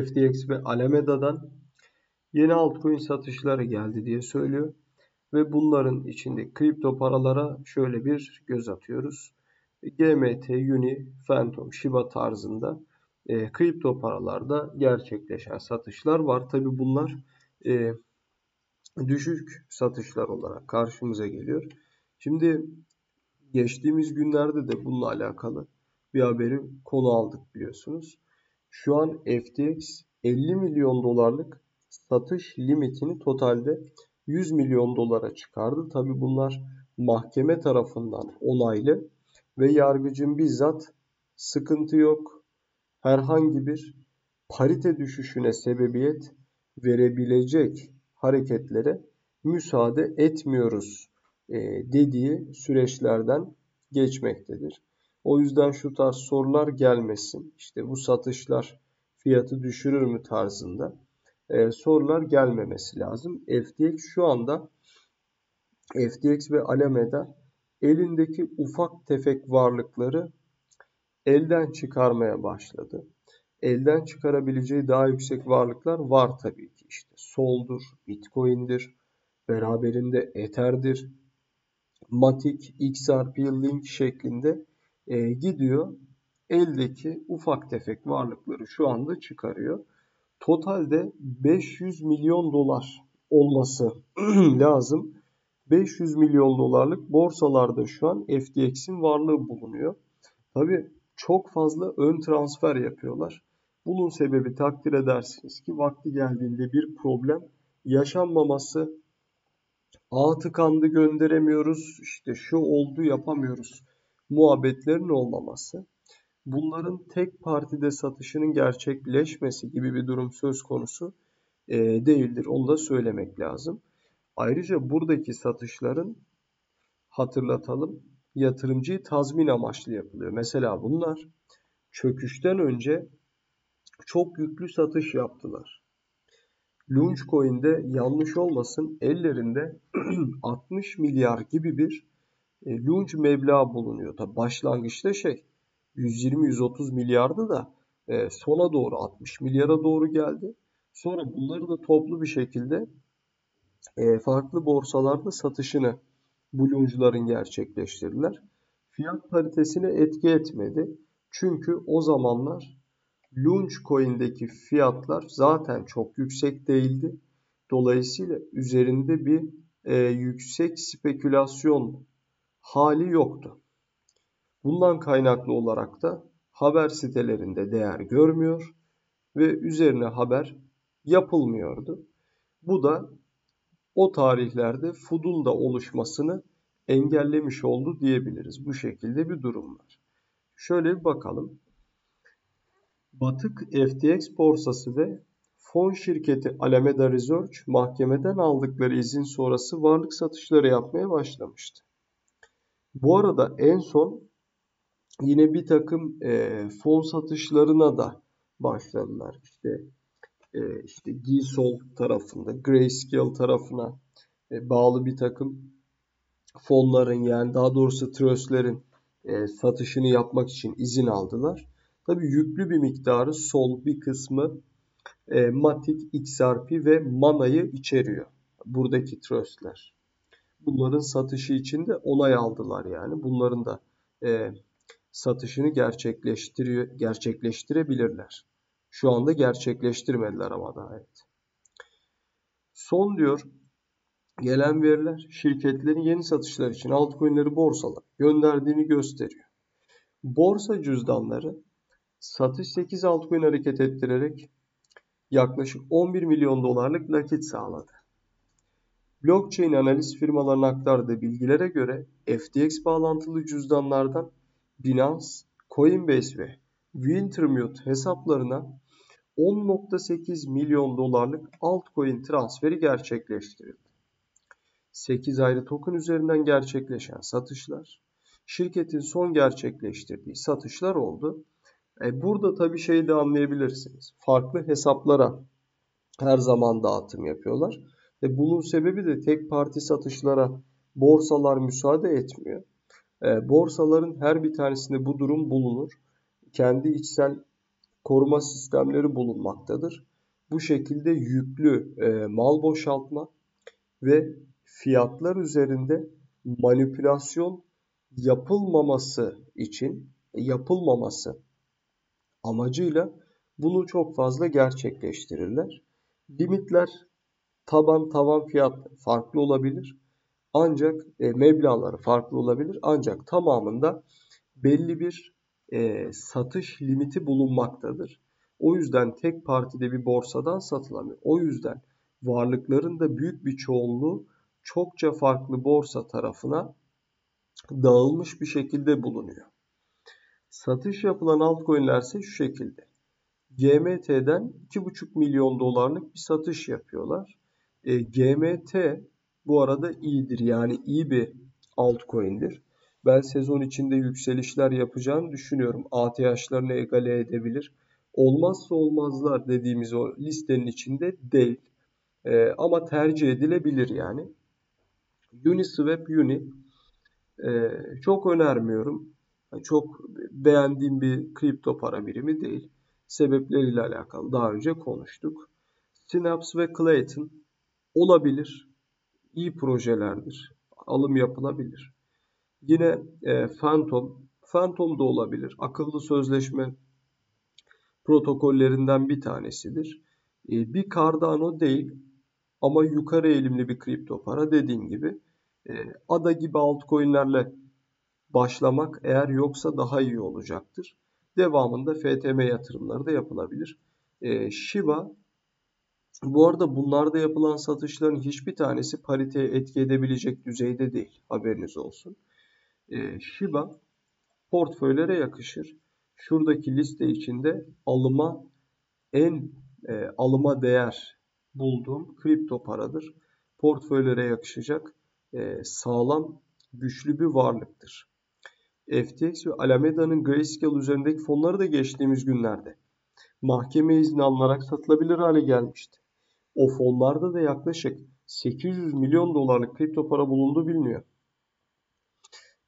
FTX ve Alameda'dan yeni altcoin satışları geldi diye söylüyor. Ve bunların içinde kripto paralara şöyle bir göz atıyoruz. GMT, Uni, Phantom, Shiba tarzında e, kripto paralarda gerçekleşen satışlar var. Tabi bunlar e, düşük satışlar olarak karşımıza geliyor. Şimdi geçtiğimiz günlerde de bununla alakalı bir haberi konu aldık biliyorsunuz. Şu an FTX 50 milyon dolarlık satış limitini totalde 100 milyon dolara çıkardı. Tabi bunlar mahkeme tarafından onaylı ve yargıcın bizzat sıkıntı yok. Herhangi bir parite düşüşüne sebebiyet verebilecek hareketlere müsaade etmiyoruz e, dediği süreçlerden geçmektedir. O yüzden şu tarz sorular gelmesin. İşte bu satışlar fiyatı düşürür mü tarzında e, sorular gelmemesi lazım. FTX şu anda FTX ve Alameda elindeki ufak tefek varlıkları elden çıkarmaya başladı. Elden çıkarabileceği daha yüksek varlıklar var tabii ki işte. Sol'dur, Bitcoin'dir, beraberinde Ether'dir, Matic, XRP, Link şeklinde e, gidiyor. Eldeki ufak tefek varlıkları şu anda çıkarıyor. Totalde 500 milyon dolar olması lazım. 500 milyon dolarlık borsalarda şu an FTX'in varlığı bulunuyor. Tabi çok fazla ön transfer yapıyorlar. Bunun sebebi takdir edersiniz ki vakti geldiğinde bir problem yaşanmaması, ağ tıkandı gönderemiyoruz, işte şu oldu yapamıyoruz muhabbetlerin olmaması. Bunların tek partide satışının gerçekleşmesi gibi bir durum söz konusu e, değildir. Onu da söylemek lazım. Ayrıca buradaki satışların hatırlatalım yatırımcıyı tazmin amaçlı yapılıyor. Mesela bunlar çöküşten önce çok yüklü satış yaptılar. Launchcoin'de yanlış olmasın ellerinde 60 milyar gibi bir e, launch meblağı bulunuyor. Tabi başlangıçta şey 120-130 milyardı da e, sona doğru 60 milyara doğru geldi. Sonra bunları da toplu bir şekilde e, farklı borsalarda satışını buluncuların gerçekleştirdiler. Fiyat paritesine etki etmedi. Çünkü o zamanlar Launchcoin'deki fiyatlar zaten çok yüksek değildi. Dolayısıyla üzerinde bir e, yüksek spekülasyon hali yoktu. Bundan kaynaklı olarak da haber sitelerinde değer görmüyor ve üzerine haber yapılmıyordu. Bu da o tarihlerde FUD'un da oluşmasını engellemiş oldu diyebiliriz. Bu şekilde bir durum var. Şöyle bir bakalım. Batık FTX borsası ve fon şirketi Alameda Research mahkemeden aldıkları izin sonrası varlık satışları yapmaya başlamıştı. Bu arada en son yine bir takım e, fon satışlarına da başladılar. İşte e, işte Gisol tarafında, Grayscale tarafına e, bağlı bir takım fonların yani daha doğrusu trustlerin e, satışını yapmak için izin aldılar. Tabii yüklü bir miktarı sol bir kısmı e, Matic, XRP ve Mana'yı içeriyor. Buradaki trustler. Bunların satışı için de onay aldılar yani. Bunların da e, satışını gerçekleştiriyor, gerçekleştirebilirler. Şu anda gerçekleştirmediler ama daha evet. Son diyor gelen veriler şirketlerin yeni satışlar için altcoin'leri borsalar gönderdiğini gösteriyor. Borsa cüzdanları satış 8 altcoin hareket ettirerek yaklaşık 11 milyon dolarlık nakit sağladı. Blockchain analiz firmalarının aktardığı bilgilere göre FTX bağlantılı cüzdanlardan Binance, Coinbase ve Wintermute hesaplarına 10.8 milyon dolarlık altcoin transferi gerçekleştirildi. 8 ayrı token üzerinden gerçekleşen satışlar, şirketin son gerçekleştirdiği satışlar oldu. E burada tabii şeyi de anlayabilirsiniz. Farklı hesaplara her zaman dağıtım yapıyorlar. E bunun sebebi de tek parti satışlara borsalar müsaade etmiyor. E, borsaların her bir tanesinde bu durum bulunur. Kendi içsel koruma sistemleri bulunmaktadır. Bu şekilde yüklü e, mal boşaltma ve fiyatlar üzerinde manipülasyon yapılmaması için yapılmaması amacıyla bunu çok fazla gerçekleştirirler. Limitler taban tavan fiyat farklı olabilir. Ancak e, meblağları farklı olabilir. Ancak tamamında belli bir e, satış limiti bulunmaktadır. O yüzden tek partide bir borsadan satılamıyor. O yüzden varlıkların da büyük bir çoğunluğu çokça farklı borsa tarafına dağılmış bir şekilde bulunuyor. Satış yapılan altcoin'ler ise şu şekilde. GMT'den 2,5 milyon dolarlık bir satış yapıyorlar. E, GMT bu arada iyidir yani iyi bir altcoin'dir. Ben sezon içinde yükselişler yapacağını düşünüyorum. ATH'larını egale edebilir. Olmazsa olmazlar dediğimiz o listenin içinde değil. E, ama tercih edilebilir yani. Uniswap Uni e, çok önermiyorum. Çok beğendiğim bir kripto para birimi değil. Sebepleriyle alakalı daha önce konuştuk. Synapse ve Clayton olabilir. İyi projelerdir. Alım yapılabilir. Yine e, Phantom. Phantom da olabilir. Akıllı sözleşme protokollerinden bir tanesidir. E, bir Cardano değil ama yukarı eğilimli bir kripto para dediğim gibi. E, ADA gibi altcoin'lerle başlamak eğer yoksa daha iyi olacaktır. Devamında FTM yatırımları da yapılabilir. E, Shiba bu arada bunlarda yapılan satışların hiçbir tanesi pariteye etki edebilecek düzeyde değil. Haberiniz olsun. E, Shiba portföylere yakışır. Şuradaki liste içinde alıma en e, alıma değer bulduğum kripto paradır. Portföylere yakışacak e, sağlam, güçlü bir varlıktır. FTX ve Alameda'nın Grayscale üzerindeki fonları da geçtiğimiz günlerde mahkeme izni alınarak satılabilir hale gelmişti. O fonlarda da yaklaşık 800 milyon dolarlık kripto para bulunduğu biliniyor.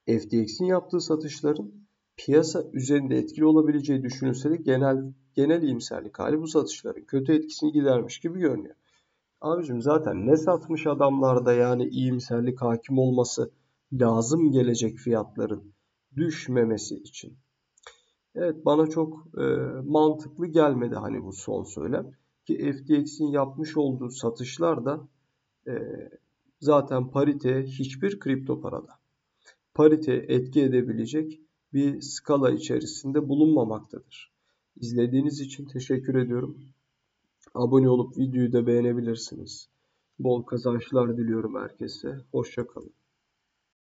FTX'in yaptığı satışların piyasa üzerinde etkili olabileceği düşünülse de genel genel iyimserlik hali bu satışların kötü etkisini gidermiş gibi görünüyor. Abicim zaten ne satmış adamlarda yani iyimserlik hakim olması lazım gelecek fiyatların düşmemesi için. Evet bana çok e, mantıklı gelmedi hani bu son söylem. Ki FTX'in yapmış olduğu satışlar da e, zaten parite hiçbir kripto parada parite etki edebilecek bir skala içerisinde bulunmamaktadır. İzlediğiniz için teşekkür ediyorum. Abone olup videoyu da beğenebilirsiniz. Bol kazançlar diliyorum herkese. Hoşçakalın.